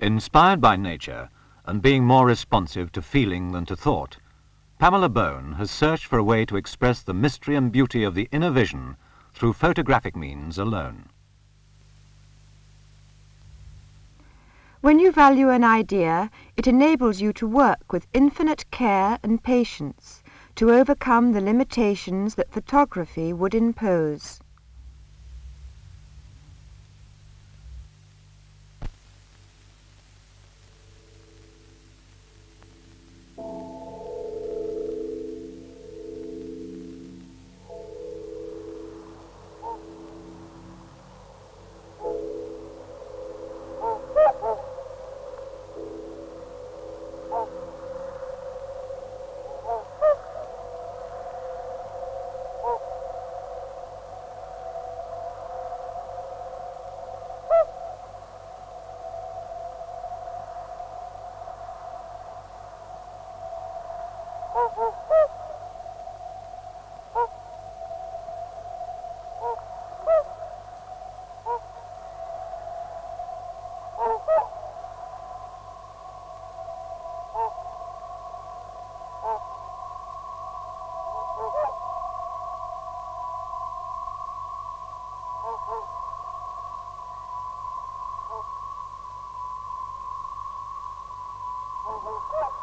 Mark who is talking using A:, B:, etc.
A: Inspired by nature and being more responsive to feeling than to thought, Pamela Bone has searched for a way to express the mystery and beauty of the inner vision through photographic means alone.
B: When you value an idea, it enables you to work with infinite care and patience to overcome the limitations that photography would impose.
C: Oh,